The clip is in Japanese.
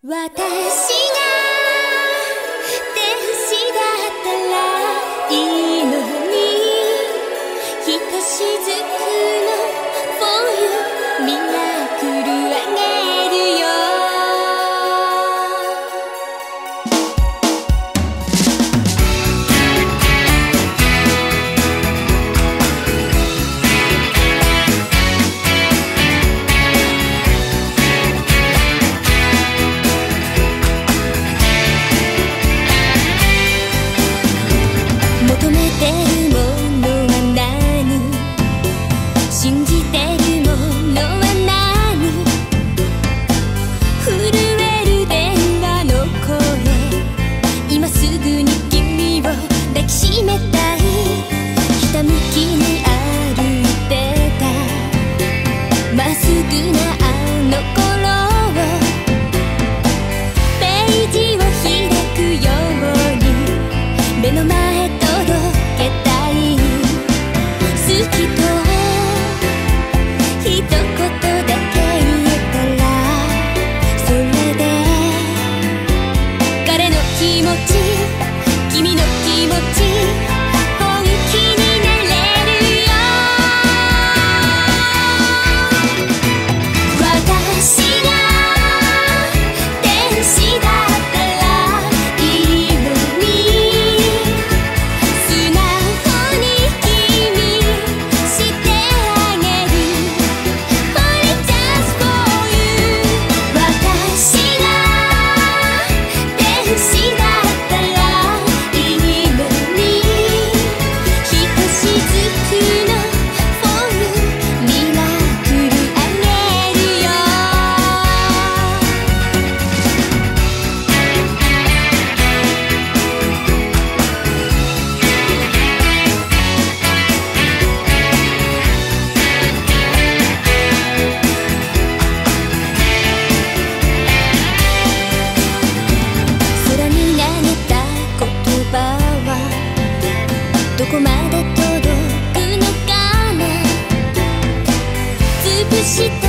私が天使だったらいいのにひとしずくの For you ミラクルあげ求めてる visita.